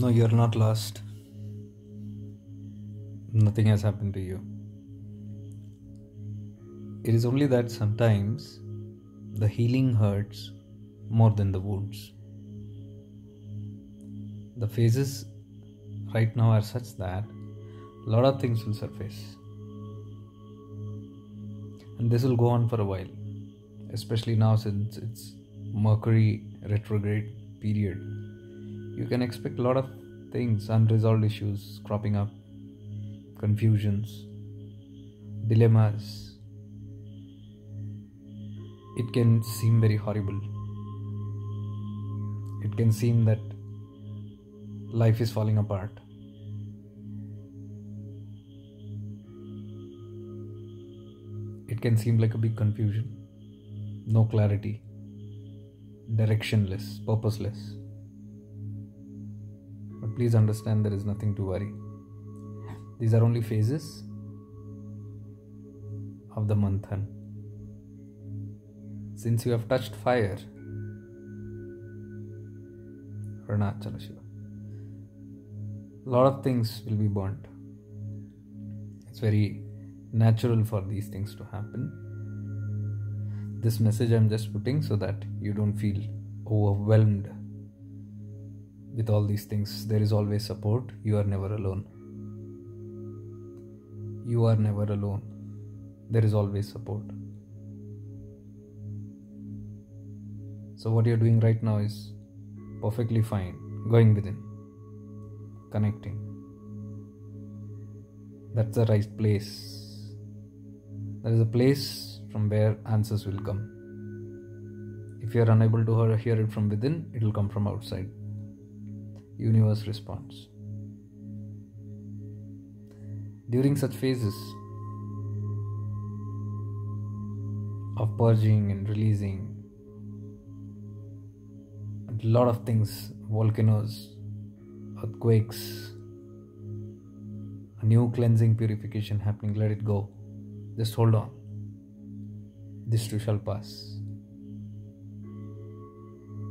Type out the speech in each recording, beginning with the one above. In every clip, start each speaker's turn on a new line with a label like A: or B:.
A: No, you're not lost. Nothing has happened to you. It is only that sometimes the healing hurts more than the wounds. The phases right now are such that a lot of things will surface. And this will go on for a while, especially now since it's Mercury retrograde period. You can expect a lot of things, unresolved issues cropping up, confusions, dilemmas. It can seem very horrible. It can seem that life is falling apart. It can seem like a big confusion, no clarity, directionless, purposeless. Please understand there is nothing to worry. These are only phases of the manthan. Since you have touched fire, Arunachala Shiva, a lot of things will be burnt. It's very natural for these things to happen. This message I'm just putting so that you don't feel overwhelmed with all these things. There is always support. You are never alone. You are never alone. There is always support. So, what you're doing right now is perfectly fine. Going within, connecting. That's the right place. That is a place from where answers will come. If you are unable to hear it from within, it will come from outside. Universe responds. During such phases of purging and releasing, a lot of things volcanoes, earthquakes, a new cleansing purification happening. Let it go. Just hold on. This too shall pass.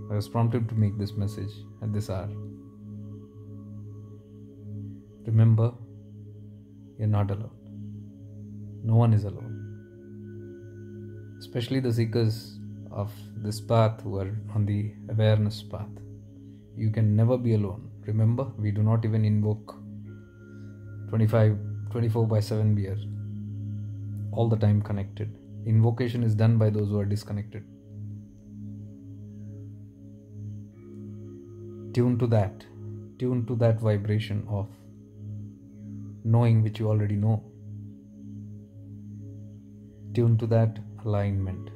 A: I was prompted to make this message at this hour. Remember, you're not alone. No one is alone. Especially the seekers of this path who are on the awareness path. You can never be alone. Remember, we do not even invoke 25, 24 by 7 we are all the time connected. Invocation is done by those who are disconnected. Tune to that. Tune to that vibration of knowing which you already know. Tune to that alignment.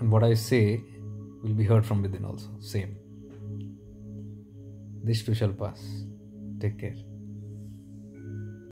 A: And what I say will be heard from within also. Same. This too shall pass. Take care.